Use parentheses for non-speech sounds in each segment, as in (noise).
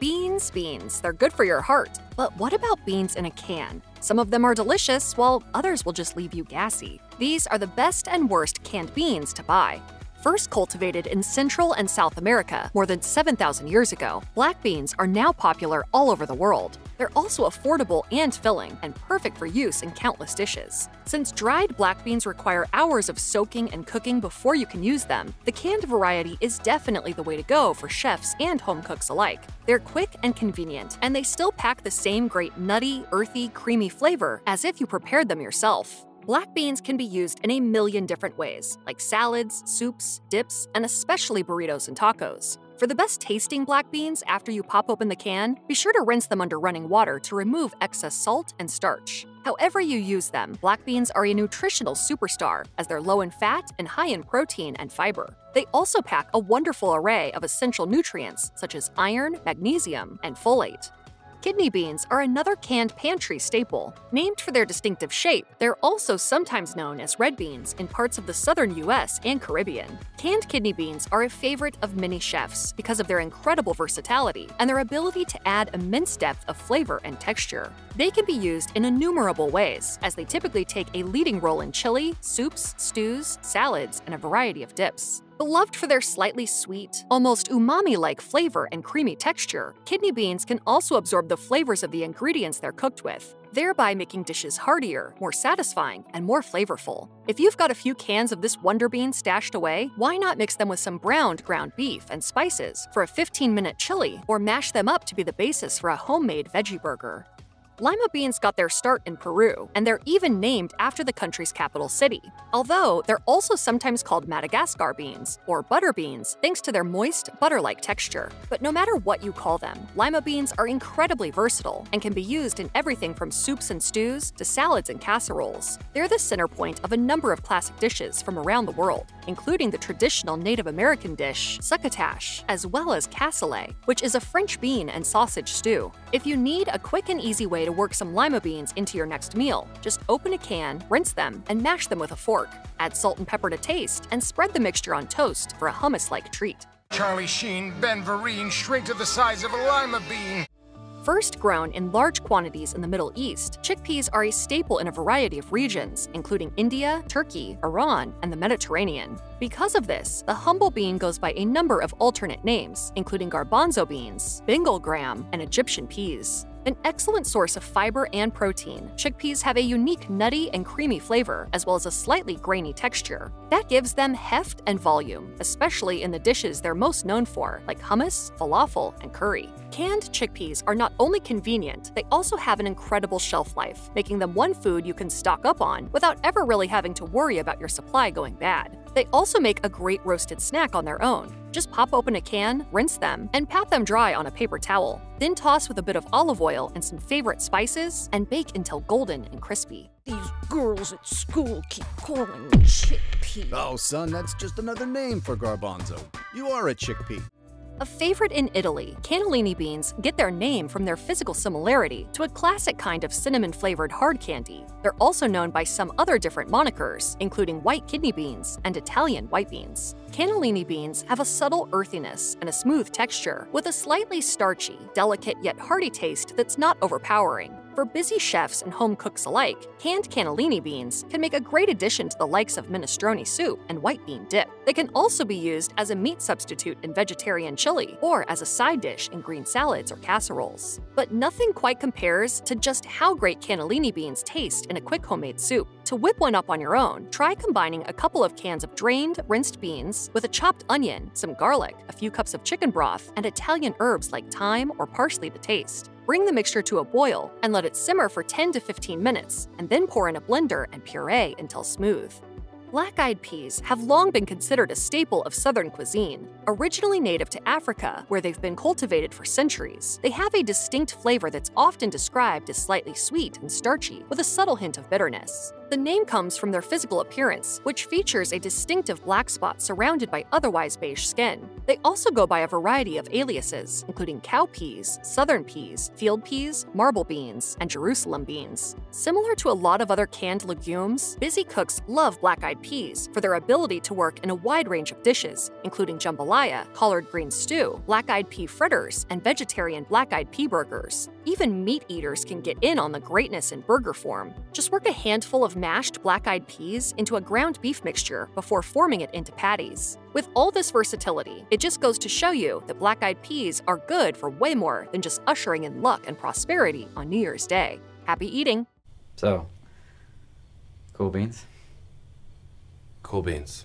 Beans, beans, they're good for your heart. But what about beans in a can? Some of them are delicious, while others will just leave you gassy. These are the best and worst canned beans to buy. First cultivated in Central and South America more than 7,000 years ago, black beans are now popular all over the world. They're also affordable and filling, and perfect for use in countless dishes. Since dried black beans require hours of soaking and cooking before you can use them, the canned variety is definitely the way to go for chefs and home cooks alike. They're quick and convenient, and they still pack the same great nutty, earthy, creamy flavor as if you prepared them yourself. Black beans can be used in a million different ways, like salads, soups, dips, and especially burritos and tacos. For the best tasting black beans after you pop open the can, be sure to rinse them under running water to remove excess salt and starch. However, you use them, black beans are a nutritional superstar as they're low in fat and high in protein and fiber. They also pack a wonderful array of essential nutrients such as iron, magnesium, and folate. Kidney beans are another canned pantry staple. Named for their distinctive shape, they're also sometimes known as red beans in parts of the southern US and Caribbean. Canned kidney beans are a favorite of many chefs because of their incredible versatility and their ability to add immense depth of flavor and texture. They can be used in innumerable ways, as they typically take a leading role in chili, soups, stews, salads, and a variety of dips. Beloved for their slightly sweet, almost umami like flavor and creamy texture, kidney beans can also absorb the flavors of the ingredients they're cooked with, thereby making dishes heartier, more satisfying, and more flavorful. If you've got a few cans of this Wonder Bean stashed away, why not mix them with some browned ground beef and spices for a 15 minute chili, or mash them up to be the basis for a homemade veggie burger? Lima beans got their start in Peru, and they're even named after the country's capital city. Although, they're also sometimes called Madagascar beans, or butter beans, thanks to their moist, butter like texture. But no matter what you call them, lima beans are incredibly versatile and can be used in everything from soups and stews to salads and casseroles. They're the center point of a number of classic dishes from around the world, including the traditional Native American dish, succotash, as well as cassoulet, which is a French bean and sausage stew. If you need a quick and easy way to work some lima beans into your next meal. Just open a can, rinse them, and mash them with a fork. Add salt and pepper to taste, and spread the mixture on toast for a hummus-like treat. Charlie Sheen, Ben Vereen, shrink to the size of a lima bean. First grown in large quantities in the Middle East, chickpeas are a staple in a variety of regions, including India, Turkey, Iran, and the Mediterranean. Because of this, the humble bean goes by a number of alternate names, including garbanzo beans, Bengal gram, and Egyptian peas. An excellent source of fiber and protein, chickpeas have a unique nutty and creamy flavor, as well as a slightly grainy texture. That gives them heft and volume, especially in the dishes they're most known for, like hummus, falafel, and curry. Canned chickpeas are not only convenient, they also have an incredible shelf life, making them one food you can stock up on without ever really having to worry about your supply going bad. They also make a great roasted snack on their own. Just pop open a can, rinse them, and pat them dry on a paper towel. Then toss with a bit of olive oil and some favorite spices and bake until golden and crispy. These girls at school keep calling me chickpea. Oh, son, that's just another name for garbanzo. You are a chickpea. A favorite in Italy, cannellini beans get their name from their physical similarity to a classic kind of cinnamon flavored hard candy. They're also known by some other different monikers, including white kidney beans and Italian white beans. Cannellini beans have a subtle earthiness and a smooth texture, with a slightly starchy, delicate yet hearty taste that's not overpowering. For busy chefs and home cooks alike, canned cannellini beans can make a great addition to the likes of minestrone soup and white bean dip. They can also be used as a meat substitute in vegetarian chili or as a side dish in green salads or casseroles. But nothing quite compares to just how great cannellini beans taste in a quick homemade soup. To whip one up on your own, try combining a couple of cans of drained, rinsed beans with a chopped onion, some garlic, a few cups of chicken broth, and Italian herbs like thyme or parsley to taste. Bring the mixture to a boil and let it simmer for 10 to 15 minutes, and then pour in a blender and puree until smooth. Black eyed peas have long been considered a staple of Southern cuisine. Originally native to Africa, where they've been cultivated for centuries, they have a distinct flavor that's often described as slightly sweet and starchy, with a subtle hint of bitterness. The name comes from their physical appearance, which features a distinctive black spot surrounded by otherwise beige skin. They also go by a variety of aliases, including cow peas, southern peas, field peas, marble beans, and Jerusalem beans. Similar to a lot of other canned legumes, busy cooks love black-eyed peas for their ability to work in a wide range of dishes, including jambalaya, collard green stew, black-eyed pea fritters, and vegetarian black-eyed pea burgers. Even meat eaters can get in on the greatness in burger form. Just work a handful of mashed black-eyed peas into a ground beef mixture before forming it into patties. With all this versatility, it just goes to show you that black-eyed peas are good for way more than just ushering in luck and prosperity on New Year's Day. Happy eating! So, cool beans. Cool beans.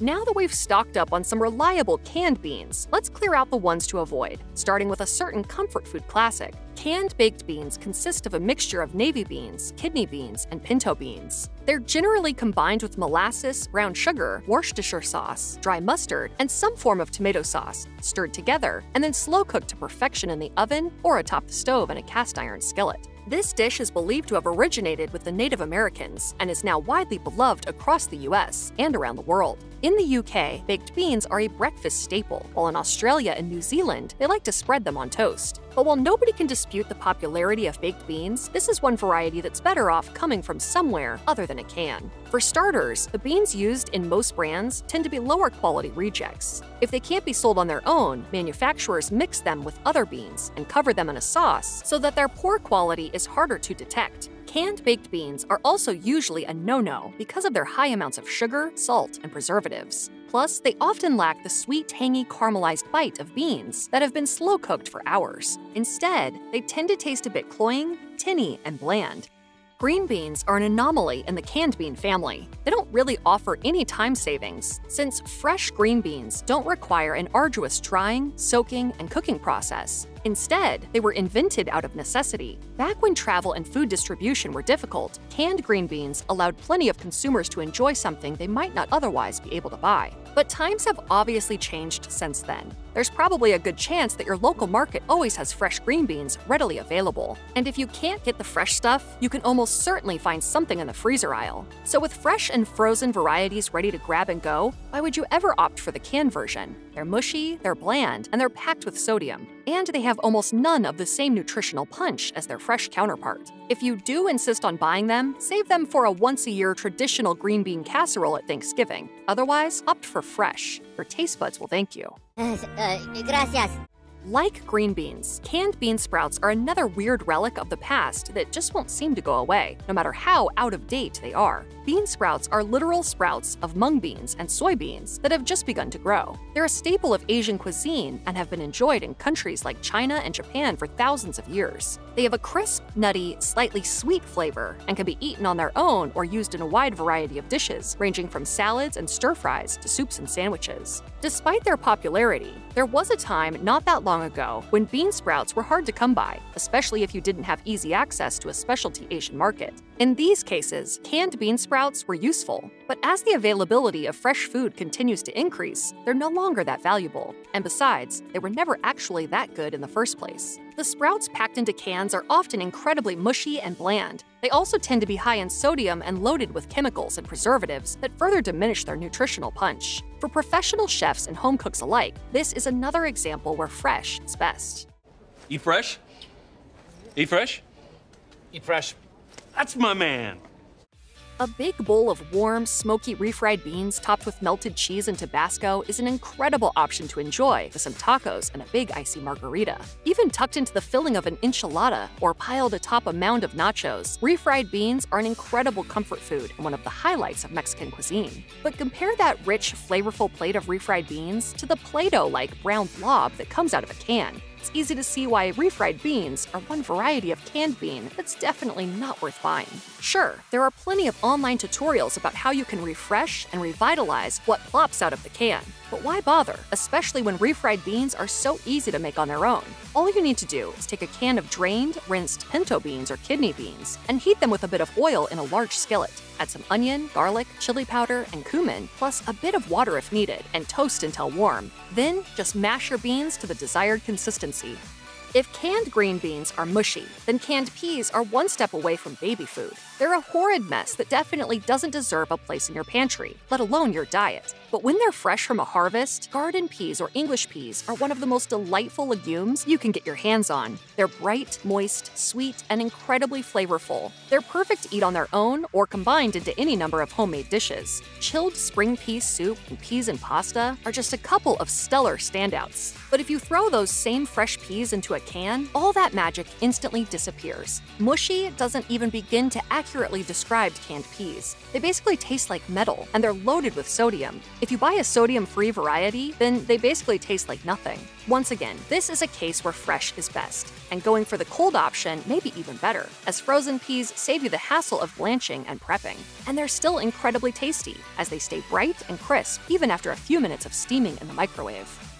Now that we've stocked up on some reliable canned beans, let's clear out the ones to avoid, starting with a certain comfort food classic. Canned baked beans consist of a mixture of navy beans, kidney beans, and pinto beans. They're generally combined with molasses, brown sugar, Worcestershire sauce, dry mustard, and some form of tomato sauce, stirred together, and then slow cooked to perfection in the oven or atop the stove in a cast iron skillet. This dish is believed to have originated with the Native Americans and is now widely beloved across the US and around the world. In the UK, baked beans are a breakfast staple, while in Australia and New Zealand, they like to spread them on toast. But while nobody can dispute the popularity of baked beans, this is one variety that's better off coming from somewhere other than a can. For starters, the beans used in most brands tend to be lower quality rejects. If they can't be sold on their own, manufacturers mix them with other beans and cover them in a sauce so that their poor quality is harder to detect. Canned baked beans are also usually a no-no because of their high amounts of sugar, salt, and preservatives. Plus, they often lack the sweet, tangy, caramelized bite of beans that have been slow cooked for hours. Instead, they tend to taste a bit cloying, tinny, and bland. Green beans are an anomaly in the canned bean family. They don't really offer any time savings, since fresh green beans don't require an arduous drying, soaking, and cooking process. Instead, they were invented out of necessity. Back when travel and food distribution were difficult, canned green beans allowed plenty of consumers to enjoy something they might not otherwise be able to buy. But times have obviously changed since then. There's probably a good chance that your local market always has fresh green beans readily available. And if you can't get the fresh stuff, you can almost certainly find something in the freezer aisle. So with fresh and frozen varieties ready to grab and go, why would you ever opt for the canned version? They're mushy, they're bland, and they're packed with sodium. And they have almost none of the same nutritional punch as their fresh counterpart. If you do insist on buying them, save them for a once a year traditional green bean casserole at Thanksgiving. Otherwise, opt for fresh. Your taste buds will thank you. Uh, (laughs) gracias. Like green beans, canned bean sprouts are another weird relic of the past that just won't seem to go away, no matter how out of date they are. Bean sprouts are literal sprouts of mung beans and soybeans that have just begun to grow. They're a staple of Asian cuisine and have been enjoyed in countries like China and Japan for thousands of years. They have a crisp, nutty, slightly sweet flavor and can be eaten on their own or used in a wide variety of dishes, ranging from salads and stir fries to soups and sandwiches. Despite their popularity, there was a time not that long ago when bean sprouts were hard to come by, especially if you didn't have easy access to a specialty Asian market. In these cases, canned bean sprouts were useful, but as the availability of fresh food continues to increase, they're no longer that valuable. And besides, they were never actually that good in the first place. The sprouts packed into cans are often incredibly mushy and bland. They also tend to be high in sodium and loaded with chemicals and preservatives that further diminish their nutritional punch. For professional chefs and home cooks alike, this is another example where fresh is best. Eat fresh? Eat fresh? Eat fresh. That's my man. A big bowl of warm, smoky refried beans topped with melted cheese and Tabasco is an incredible option to enjoy with some tacos and a big icy margarita. Even tucked into the filling of an enchilada or piled atop a mound of nachos, refried beans are an incredible comfort food and one of the highlights of Mexican cuisine. But compare that rich, flavorful plate of refried beans to the Play-Doh like brown blob that comes out of a can it's easy to see why refried beans are one variety of canned bean that's definitely not worth buying. Sure, there are plenty of online tutorials about how you can refresh and revitalize what plops out of the can, but why bother, especially when refried beans are so easy to make on their own? All you need to do is take a can of drained, rinsed pinto beans or kidney beans and heat them with a bit of oil in a large skillet. Add some onion, garlic, chili powder, and cumin, plus a bit of water if needed, and toast until warm. Then just mash your beans to the desired consistency. If canned green beans are mushy, then canned peas are one step away from baby food. They're a horrid mess that definitely doesn't deserve a place in your pantry, let alone your diet. But when they're fresh from a harvest, garden peas or English peas are one of the most delightful legumes you can get your hands on. They're bright, moist, sweet, and incredibly flavorful. They're perfect to eat on their own or combined into any number of homemade dishes. Chilled spring pea soup and peas and pasta are just a couple of stellar standouts. But if you throw those same fresh peas into a can, all that magic instantly disappears. Mushy doesn't even begin to accurately describe canned peas. They basically taste like metal, and they're loaded with sodium. If you buy a sodium free variety, then they basically taste like nothing. Once again, this is a case where fresh is best, and going for the cold option may be even better, as frozen peas save you the hassle of blanching and prepping. And they're still incredibly tasty, as they stay bright and crisp even after a few minutes of steaming in the microwave.